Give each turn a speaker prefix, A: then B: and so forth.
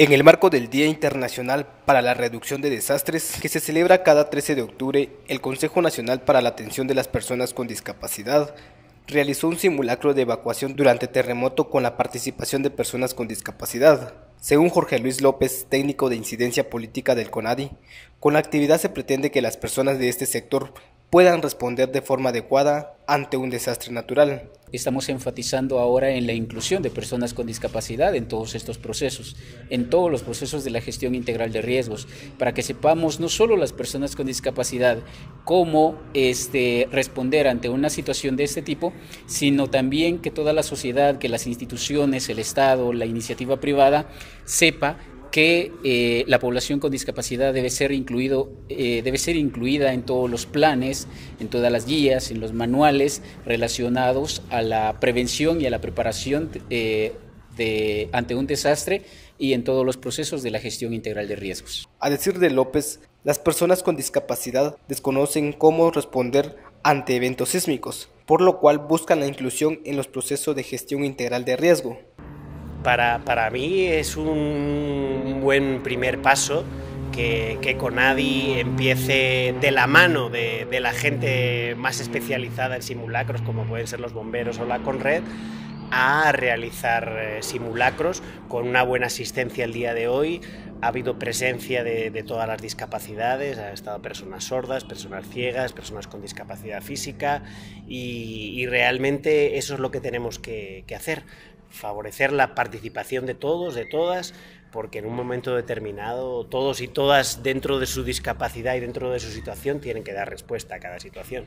A: En el marco del Día Internacional para la Reducción de Desastres, que se celebra cada 13 de octubre, el Consejo Nacional para la Atención de las Personas con Discapacidad realizó un simulacro de evacuación durante terremoto con la participación de personas con discapacidad. Según Jorge Luis López, técnico de incidencia política del CONADI, con la actividad se pretende que las personas de este sector puedan responder de forma adecuada ante un desastre natural.
B: Estamos enfatizando ahora en la inclusión de personas con discapacidad en todos estos procesos, en todos los procesos de la gestión integral de riesgos, para que sepamos no solo las personas con discapacidad cómo este, responder ante una situación de este tipo, sino también que toda la sociedad, que las instituciones, el Estado, la iniciativa privada sepa que eh, la población con discapacidad debe ser, incluido, eh, debe ser incluida en todos los planes, en todas las guías, en los manuales relacionados a la prevención y a la preparación eh, ante un desastre y en todos los procesos de la gestión integral de riesgos.
A: A decir de López, las personas con discapacidad desconocen cómo responder ante eventos sísmicos, por lo cual buscan la inclusión en los procesos de gestión integral de riesgo.
C: Para, para mí es un buen primer paso que, que Conadi empiece de la mano de, de, la gente más especializada en simulacros, como pueden ser los bomberos o la Conred, a realizar eh, simulacros con una buena asistencia el día de hoy. Ha habido presencia de, todas las discapacidades, ha estado personas sordas, personas ciegas, personas con discapacidad física y, realmente eso es lo que tenemos que hacer, favorecer la participación de todos, de todas, porque en un momento determinado todos y todas dentro de su discapacidad y dentro de su situación tienen que dar respuesta a cada situación.